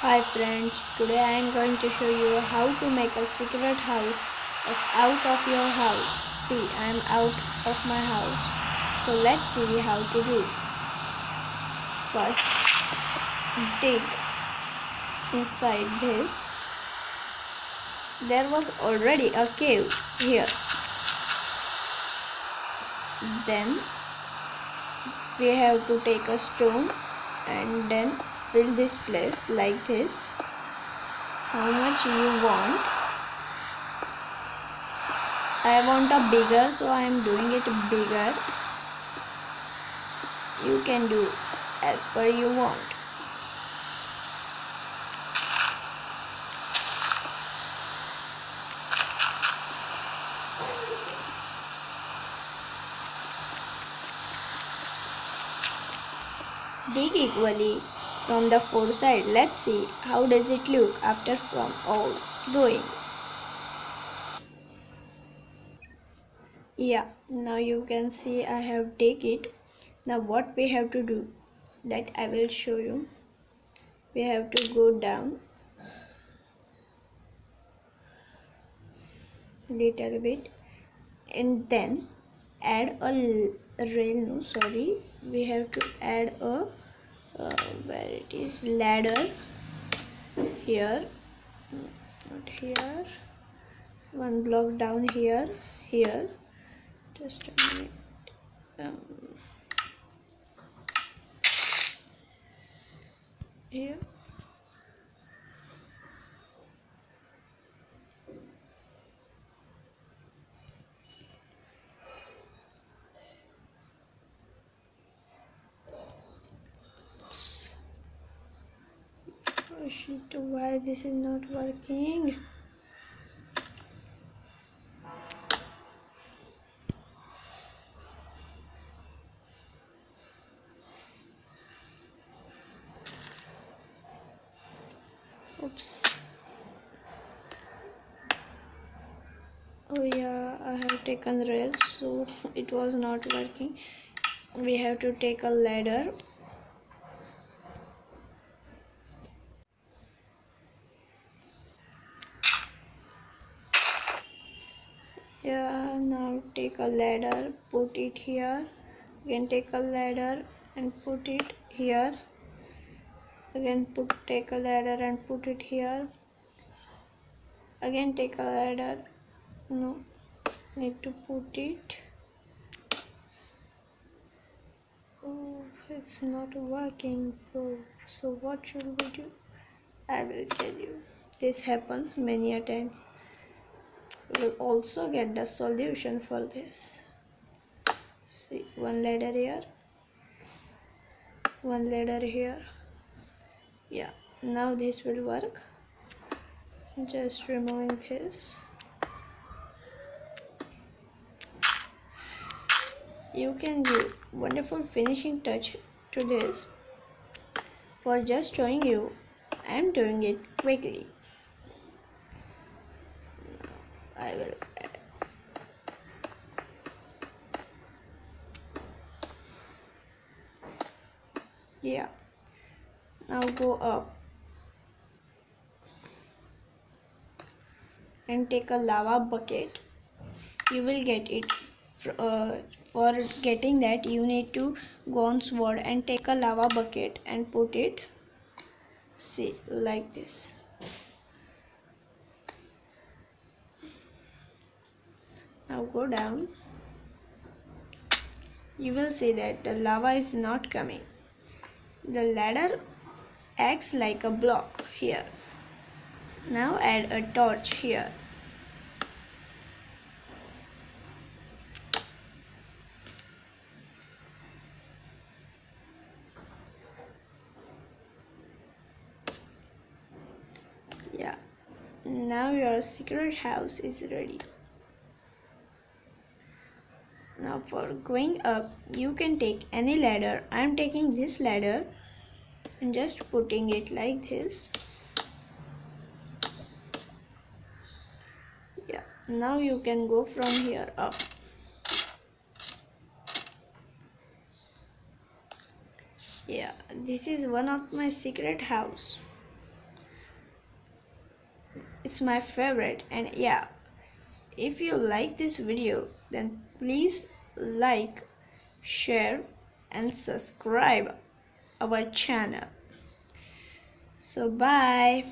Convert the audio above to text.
Hi friends, today I am going to show you how to make a secret house of out of your house. See, I am out of my house. So let's see how to do. First, dig inside this. There was already a cave here. Then we have to take a stone and then fill this place like this. How much you want? I want a bigger so I am doing it bigger. You can do as per you want. Dig equally from the four side. Let's see how does it look after from all doing. Yeah, now you can see I have take it. Now what we have to do that I will show you. We have to go down little bit and then add a rail no sorry we have to add a uh, where it is? Ladder. Here. Not here. One block down here. Here. Just a minute. Um, here oh shit why this is not working? Oops. Oh yeah i have taken the rails so it was not working. We have to take a ladder yeah now take a ladder put it here. Again take a ladder and put it here. Again put take a ladder and put it here. Again take a ladder. No need to put it. Oh it's not working bro. So what should we do? I will tell you. This happens many a times will also get the solution for this. See one ladder here. One ladder here. Yeah now this will work. Just removing this. You can give wonderful finishing touch to this for just showing you. I'm doing it quickly I will yeah. Now go up. And take a lava bucket. You will get it uh, for getting that you need to go on sword and take a lava bucket and put it see like this now go down. You will see that the lava is not coming. The ladder acts like a block here. Now add a torch here. Yeah. Now your secret house is ready now for going up you can take any ladder. I am taking this ladder and just putting it like this. Yeah now you can go from here up. Yeah this is one of my secret house. It's my favorite and yeah if you like this video then please like share and subscribe our channel. So bye